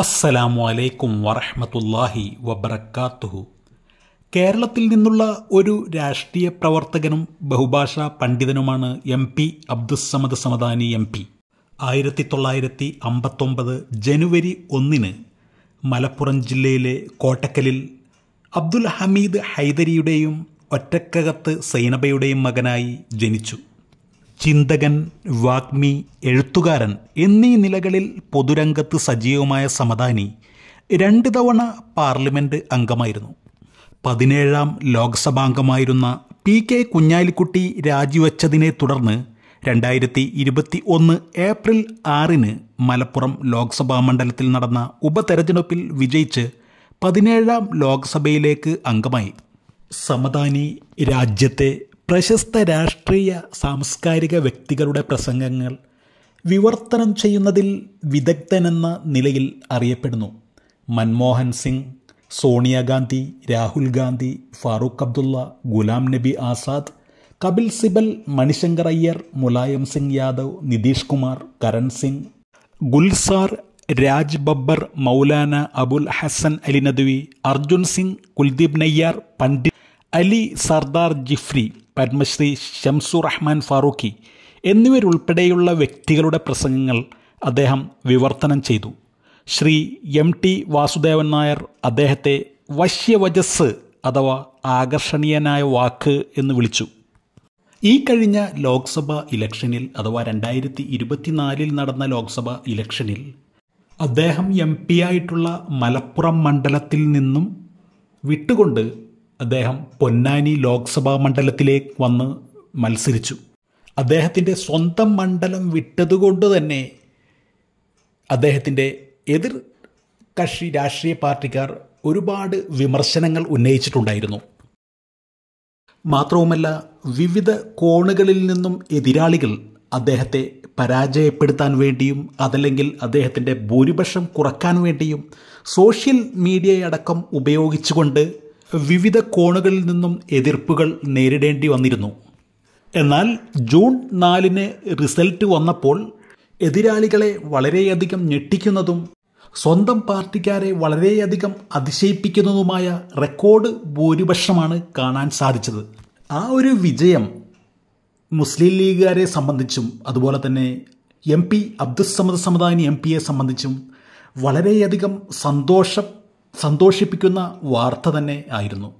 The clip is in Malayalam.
അസ്സലാമു അലൈക്കും വറഹ്മത്തുള്ളാഹി വബർക്കാത്തുഹു കേരളത്തിൽ നിന്നുള്ള ഒരു രാഷ്ട്രീയ പ്രവർത്തകനും ബഹുഭാഷാ പണ്ഡിതനുമാണ് M P Abdussamad Samadani M P. ആയിരത്തി തൊള്ളായിരത്തി അമ്പത്തൊമ്പത് ജനുവരി ഒന്നിന് മലപ്പുറം ജില്ലയിലെ കോട്ടക്കലിൽ അബ്ദുൽ ഹമീദ് ഹൈദരിയുടെയും ഒറ്റക്കകത്ത് സൈനബയുടെയും മകനായി ജനിച്ചു. ചിന്തകൻ വാഗ്മി എഴുത്തുകാരൻ എന്നീ നിലകളിൽ പൊതുരംഗത്ത് സജീവമായ സമദാനി രണ്ട് തവണ പാർലമെന്റ് അംഗമായിരുന്നു. പതിനേഴാം ലോക്സഭാംഗമായിരുന്ന പി കെ കുഞ്ഞാലിക്കുട്ടി രാജിവെച്ചതിനെ തുടർന്ന് രണ്ടായിരത്തി ഇരുപത്തി ഒന്ന് ഏപ്രിൽ ആറിന് മലപ്പുറം ലോക്സഭാ മണ്ഡലത്തിൽ നടന്ന ഉപതെരഞ്ഞെടുപ്പിൽ വിജയിച്ച് പതിനേഴാം ലോക്സഭയിലേക്ക് അംഗമായി. സമദാനി രാജ്യത്തെ പ്രശസ്ത രാഷ്ട്രീയ സാംസ്കാരിക വ്യക്തികളുടെ പ്രസംഗങ്ങൾ വിവർത്തനം ചെയ്യുന്നതിൽ വിദഗ്ധനെന്ന നിലയിൽ അറിയപ്പെടുന്നു. മൻമോഹൻ സിംഗ് സോണിയാഗാന്ധി രാഹുൽ ഗാന്ധി ഫാറൂഖ് അബ്ദുള്ള ഗുലാം നബി ആസാദ് കപിൽ സിബൽ മണിശങ്കർ അയ്യർ മുലായം സിംഗ് യാദവ് നിതീഷ് കുമാർ കരൺ സിംഗ് ഗുൽസാർ രാജ് ബബ്ബർ മൗലാന അബുൽ ഹസൻ അലി നദ്വി അർജുൻ സിംഗ് കുൽദീപ് നയ്യാർ പണ്ഡിറ്റ് അലി സർദാർ ജിഫ്രി പത്മശ്രീ ഷംസുർ റഹ്മാൻ ഫാറൂഖി എന്നിവരുൾപ്പെടെയുള്ള വ്യക്തികളുടെ പ്രസംഗങ്ങൾ അദ്ദേഹം വിവർത്തനം ചെയ്തു. ശ്രീ എം ടി വാസുദേവൻ നായർ അദ്ദേഹത്തെ വശ്യവജസ് അഥവാ ആകർഷണീയനായ വാക്ക് എന്ന് വിളിച്ചു. ഈ കഴിഞ്ഞ ലോക്സഭ ഇലക്ഷനിൽ അഥവാ രണ്ടായിരത്തി ഇരുപത്തിനാലിൽ നടന്ന ലോക്സഭ ഇലക്ഷനിൽ അദ്ദേഹം എം പി ആയിട്ടുള്ള മലപ്പുറം മണ്ഡലത്തിൽ നിന്നും വിട്ടുകൊണ്ട് അദ്ദേഹം പൊന്നാനി ലോക്സഭാ മണ്ഡലത്തിലേക്ക് വന്ന് മത്സരിച്ചു. അദ്ദേഹത്തിന്റെ സ്വന്തം മണ്ഡലം വിട്ടതുകൊണ്ട് തന്നെ അദ്ദേഹത്തിന്റെ എതിർ കക്ഷി രാഷ്ട്രീയ പാർട്ടിക്കാർ ഒരുപാട് വിമർശനങ്ങൾ ഉന്നയിച്ചിട്ടുണ്ടായിരുന്നു. മാത്രവുമല്ല വിവിധ കോണുകളിൽ നിന്നും എതിരാളികൾ അദ്ദേഹത്തെ പരാജയപ്പെടുത്താൻ വേണ്ടിയും അതല്ലെങ്കിൽ അദ്ദേഹത്തിന്റെ ഭൂരിപക്ഷം കുറയ്ക്കാൻ വേണ്ടിയും സോഷ്യൽ മീഡിയയടക്കം ഉപയോഗിച്ചുകൊണ്ട് വിവിധ കോണുകളിൽ നിന്നും എതിർപ്പുകൾ നേരിടേണ്ടി വന്നിരുന്നു. എന്നാൽ ജൂൺ നാലിന് റിസൾട്ട് വന്നപ്പോൾ എതിരാളികളെ വളരെയധികം ഞെട്ടിക്കുന്നതും സ്വന്തം പാർട്ടിക്കാരെ വളരെയധികം അതിശയിപ്പിക്കുന്നതുമായ റെക്കോർഡ് ഭൂരിപക്ഷമാണ് കാണാൻ സാധിച്ചത്. ആ ഒരു വിജയം മുസ്ലിം ലീഗുകാരെ സംബന്ധിച്ചും അതുപോലെ തന്നെ M P Abdussamad Samadani M പിയെ സംബന്ധിച്ചും വളരെയധികം സന്തോഷം സന്തോഷിപ്പിക്കുന്ന വാർത്ത തന്നെ ആയിരുന്നു.